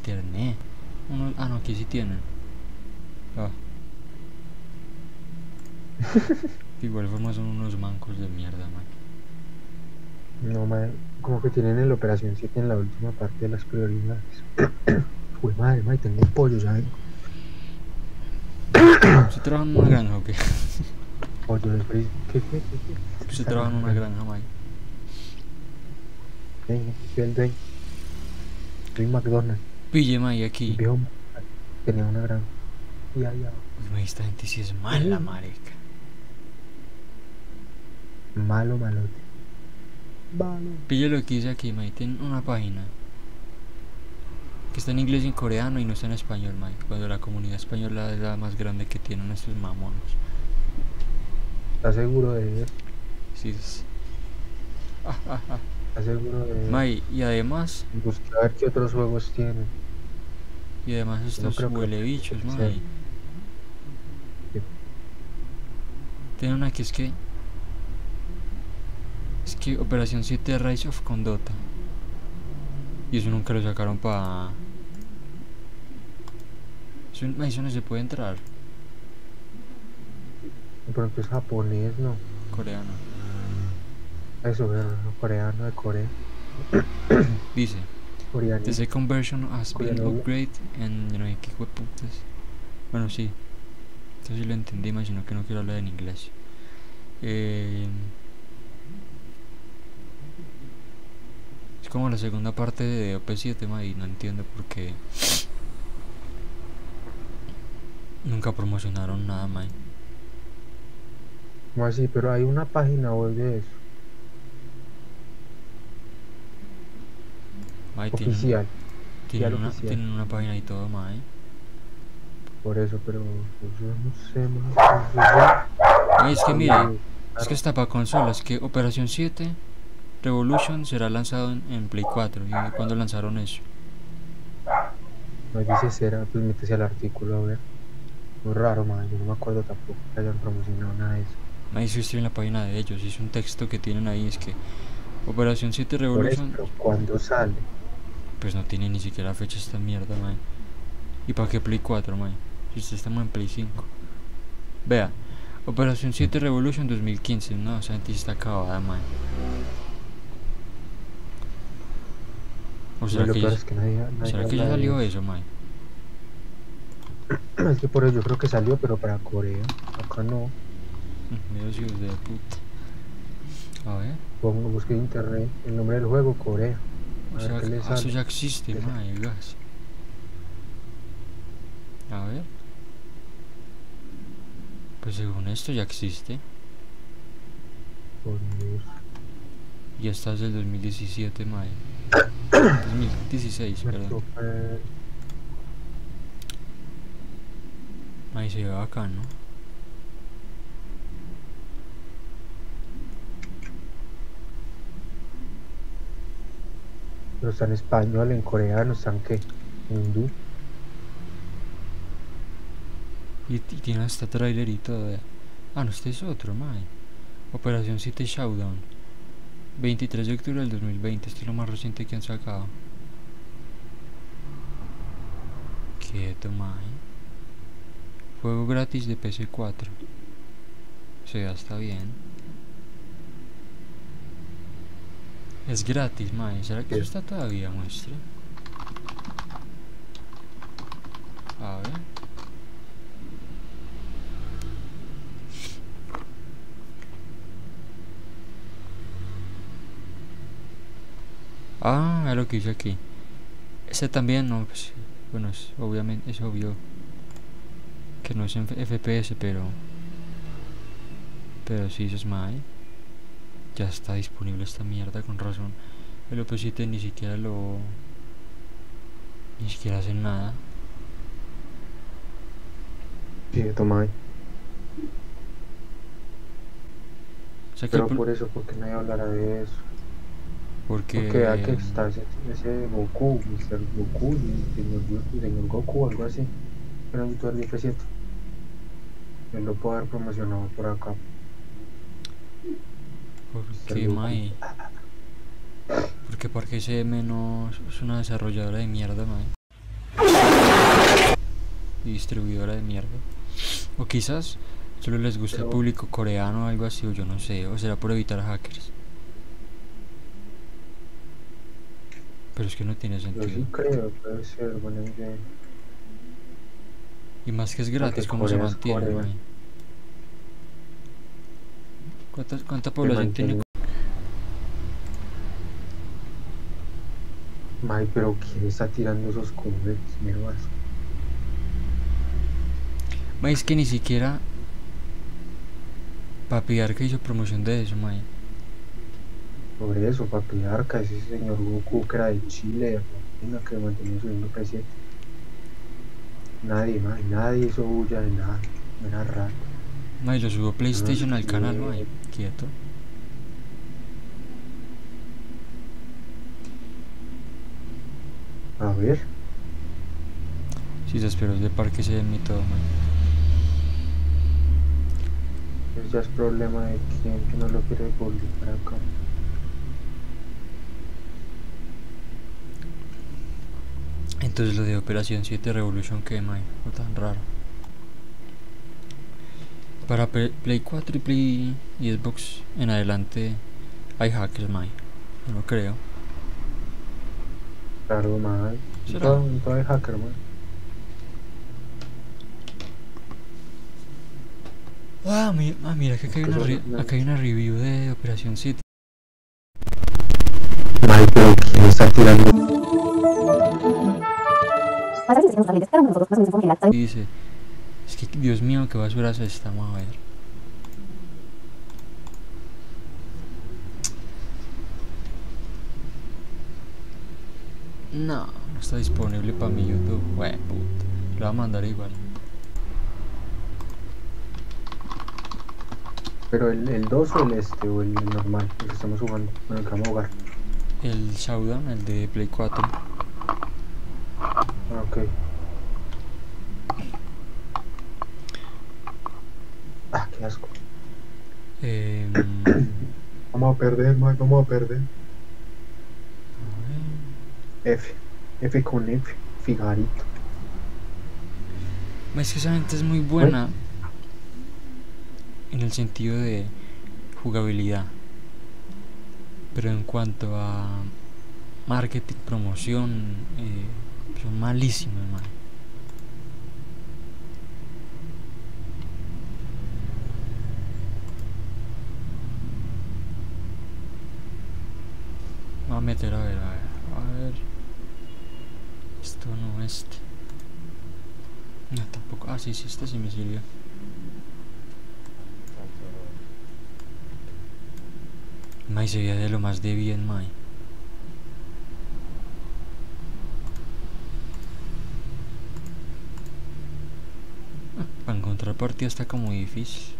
internet. Uno, ah, no, aquí sí tienen. Ah. de igual forma son unos mancos de mierda, man. No, madre, como que tienen el Operación 7 en la última parte de las prioridades. Uy, madre, madre, tengo un pollo, vengo. ¿Usted trabaja en una granja o qué? Pollo de frisbee. ¿Qué, qué, qué? qué? ¿Usted trabaja en una granja, Mike? Venga, soy el dueño. Soy McDonald's. Pille, Mike, aquí. Tenía una granja. Ya, ya. Uy, esta gente sí es mala, Ujú. marica. Malo, malote. Malo. Pille lo que dice aquí, Mike. Tiene una página que está en inglés y en coreano y no está en español, Mike. Cuando la comunidad española es la más grande que tienen estos mamones. ¿Estás seguro de eso? Sí, es. Ah, ah, ah. Mike, y además, Busca a ver qué otros juegos tienen. y además estos creo que- huele bichos, sí. Mike. Sí. Tiene una que es que. Es que Operación 7 Rise of Condota. Y eso nunca lo sacaron para. Eso, eso no se puede entrar. Pronto es japonés, ¿no? Coreano. Eso, coreano de Corea. Dice: Coreano. The second version has been upgraded en. Yo no sé qué putas. Bueno, sí. Esto sí lo entendí, más sino que no quiero hablar en inglés. Eh, es como la segunda parte de OP7, ma, y no entiendo por qué. Nunca promocionaron nada, ma. ¿Cómo así? Pero hay una página web de eso. Oficial. tienen una, oficial. tienen una página y todo, ma. ¿eh? Por eso, pero pues, yo no sé, man. Ma, es que mire, es que está para consolas, que Operación 7 Revolution será lanzado en, en Play 4. ¿Y cuándo lanzaron eso? No dice cera, pues métese al artículo a ver. Muy raro, man. Yo no me acuerdo tampoco que hayan promocionado nada de eso. Ma, eso estoy en la página de ellos, es un texto que tienen ahí, es que Operación 7 Por eso, Revolution, pero cuando sale. Pues no tiene ni siquiera fecha esta mierda, man. ¿Y para qué Play 4, man? Si usted estamos en Play 5. Vea, Operación 7 Revolution 2015, no, esa gente está acabada, man. ¿O será lo que, ya, es que será que ya de salió eso, man? Es que por eso yo creo que salió, pero para Corea. Acá no. Medio hijos de puta. A ver. Pongo, busqué en internet el nombre del juego, Corea. O A sea, ah, eso ya existe, ¿Qué mae, gas. A ver. Pues según esto ya existe. Por Dios. Ya está desde el 2017, mae. 2016, perdón. Ahí se ve bacán, ¿no? Pero está en español, en coreano, están qué? En hindú. Y, y tiene hasta trailer y todo. Ah, no, este es otro, mae. Operación 7 Showdown. 23 de octubre del 2020. Este es lo más reciente que han sacado. Quieto, mae. Juego gratis de PC4. Se ya está bien. Es gratis, mae. ¿Será que eso está todavía, muestra? A ver. Ah, es lo que hice aquí. Ese también, no, pues, bueno, es obviamente, es obvio que no es en FPS, pero, pero sí, eso es mae. Ya está disponible esta mierda, con razón. El OP7 ni siquiera lo, ni siquiera hace nada. Sí, toma ahí. O sea que Pero el por eso, porque nadie hablará de eso. porque, Porque aquí está ese, ese Goku, Mr. Goku, y señor, Goku, algo así. Pero en YouTube de F7. Él lo puede haber promocionado por acá. Porque Goku. mae. Porque porque SM no es una desarrolladora de mierda, mae. y distribuidora de mierda. O quizás solo les gusta el público coreano o algo así, o yo no sé, o será por evitar hackers. Pero es que no tiene Yo sí sentido. creo, puede ser idea. Y más que es gratis, ¿cómo se mantiene? Mae? ¿Cuánta, ¿Cuánta población tiene? May, pero ¿quién está tirando esos cohetes, mierdas? Mae, es que ni siquiera Papiarca hizo promoción de eso, mae. Por eso, papi Arca, ese señor Goku que era de Chile, de Argentina, que mantenía subiendo P7. Nadie, más, nadie hizo bulla de nada. Era raro. Mae, lo subió PlayStation al canal, sí. Quieto. A ver, Si se esperó de parque se mi todo, eso ya es problema de quien que no lo quiere publicar acá. Entonces lo de Operación 7 Revolution que fue tan raro. Para Play 4 y Play y Xbox en adelante hay hackers, mae. Yo no creo. Claro. ¿Será? Todo, todo es hacker, man. Ah, mi- ah, mira que acá hay, una acá hay una review de Operación 7. May, pero ¿quién está tirando? Dice, es que Dios mío, qué basura es esta, vamos a ver. No, no está disponible para mi YouTube. Bueno, puta. Lo voy a mandar igual. Pero el, el 2 o el este, o el normal, el que estamos jugando, con el que vamos a jugar. El Showdown, el de Play 4. Ah, ok. Ah, qué asco. Em, Vamos a perder, vamos a perder. F. F con F. Figarito. Es que esa gente es muy buena en el sentido de jugabilidad. Pero en cuanto a marketing, promoción, eh, son malísimos, man. Voy a meter a ver, a ver, a ver. Esto no, este. Tampoco. Ah, sí, sí, este sí me sirvió. Mai se veía de lo más de bien, Mai. Ah, Para encontrar partida está como difícil.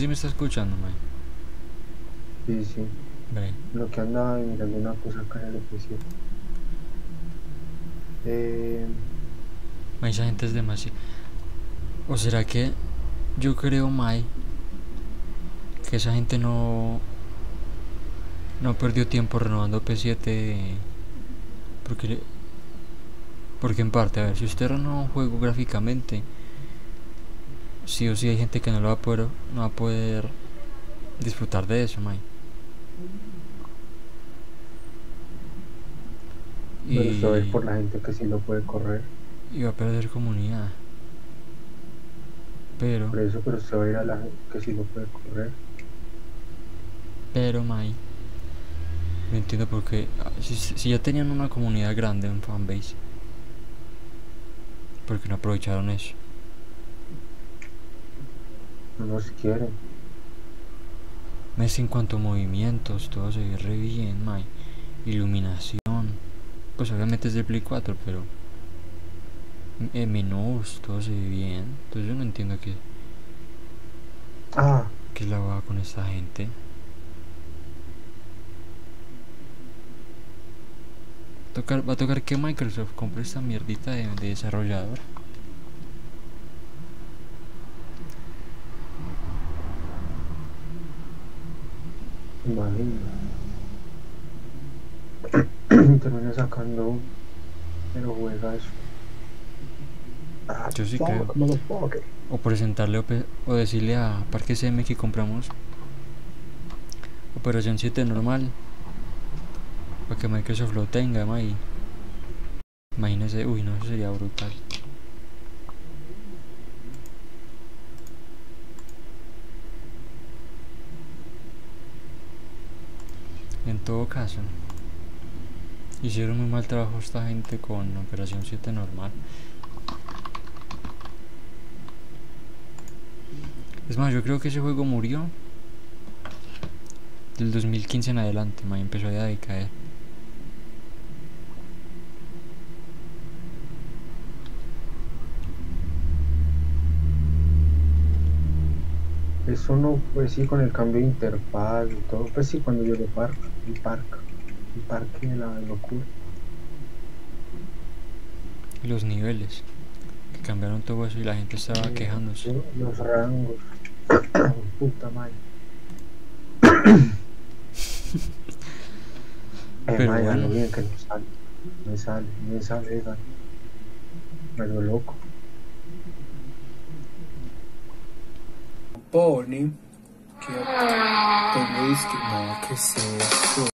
Sí me estás escuchando, Mai? Sí, sí. Lo que andaba mirando una cosa acá en el F7. Eh, Mai, esa gente es demasiado. ¿O será que yo creo, Mai, que esa gente no. no perdió tiempo renovando P7? Porque. Porque en parte, a ver, si usted renova un juego gráficamente, sí o sí hay gente que no lo va a poder, no va a poder disfrutar de eso, Mai. pero Y, esto es por la gente que sí lo puede correr. y va a perder comunidad. Pero. Por eso, pero se va a ir a la gente que sí lo puede correr. Pero, Mai, no entiendo por qué. ah, Si, si ya tenían una comunidad grande en fanbase, ¿por qué no aprovecharon eso? No nos quieren. Mes en cuanto a movimientos, todo se ve re bien, Mai. Iluminación, pues obviamente es de Play 4, pero. eh, menús, todo se ve bien. Entonces yo no entiendo qué, Ah, qué es la va con esta gente. Tocar, va a tocar que Microsoft compre esta mierdita de, de desarrollador. Imagino. Termina sacando uno, pero juega eso. Yo sí creo. O presentarle o, pe- o decirle a Parque CM que compramos Operación 7 normal. Para que Microsoft lo tenga, ma, y Imagínese, uy, no, eso sería brutal. En todo caso, hicieron muy mal trabajo esta gente con Operación 7 normal. Es más, yo creo que ese juego murió del 2015 en adelante, y empezó a decaer. Eso no, pues sí, con el cambio de interfaz y todo, pues sí, cuando llegó Park, el Park, el parque de la locura. Los niveles, que cambiaron todo eso y la gente estaba Sí, quejándose. Los rangos. Puta madre. Eh, Pero madre, bueno. lo bien que no sale. Me sale, me sale. Me lo loco. Pone que tengo disque no que es eso